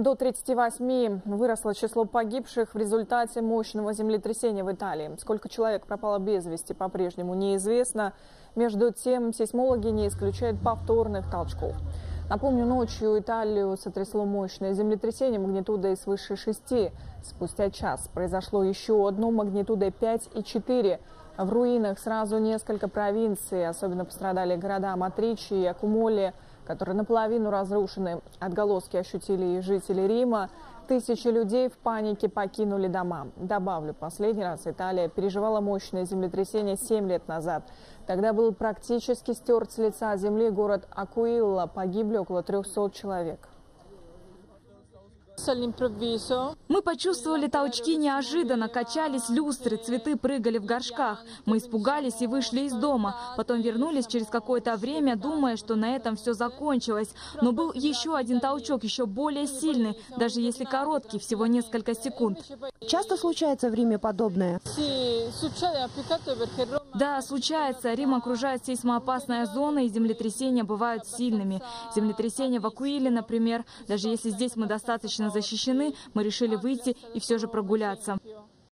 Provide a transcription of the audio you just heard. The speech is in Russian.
До 38 выросло число погибших в результате мощного землетрясения в Италии. Сколько человек пропало без вести, по-прежнему неизвестно. Между тем, сейсмологи не исключают повторных толчков. Напомню, ночью Италию сотрясло мощное землетрясение магнитудой свыше 6. Спустя час произошло еще одно магнитудой 5,4. В руинах сразу несколько провинций. Особенно пострадали города Матричи и Акумоли которые наполовину разрушены. Отголоски ощутили и жители Рима. Тысячи людей в панике покинули дома. Добавлю, последний раз Италия переживала мощное землетрясение 7 лет назад. Тогда был практически стерт с лица земли город Акуилла. Погибли около 300 человек. Мы почувствовали толчки неожиданно, качались люстры, цветы прыгали в горшках. Мы испугались и вышли из дома. Потом вернулись через какое-то время, думая, что на этом все закончилось. Но был еще один толчок, еще более сильный, даже если короткий, всего несколько секунд. Часто случается в Риме подобное? Да, случается. Рим окружает сейсмоопасная зона, и землетрясения бывают сильными. Землетрясение в Акуиле, например, даже если здесь мы достаточно защищены, мы решили выйти и все же прогуляться.